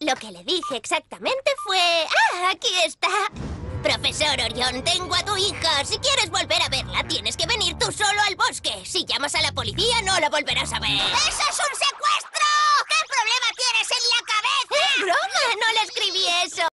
Lo que le dije exactamente fue... ¡Ah, aquí está! Profesor Orión, tengo a tu hija. Si quieres volver a verla, tienes que venir tú solo al bosque. Si llamas a la policía, no la volverás a ver. ¡Eso es!